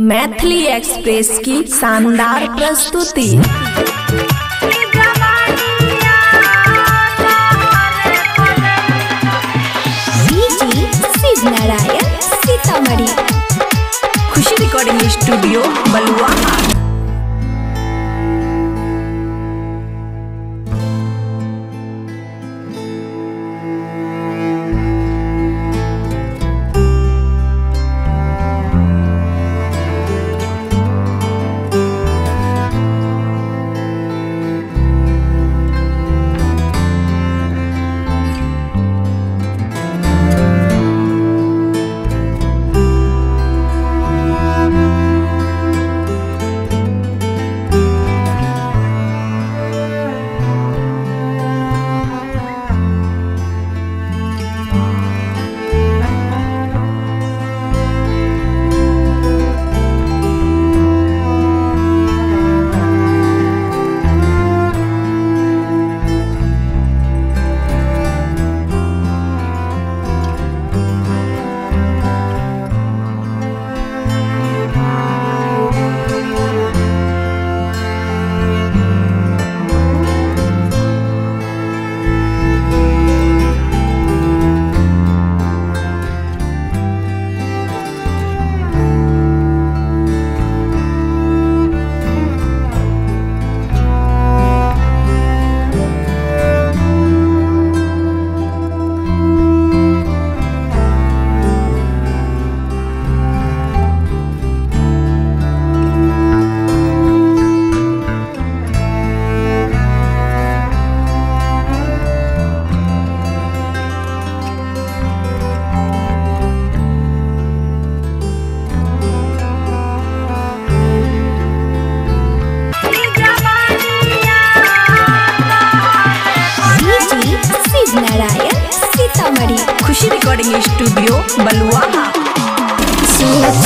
Maithili express की शानदार प्रस्तुति।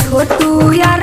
छोटू यार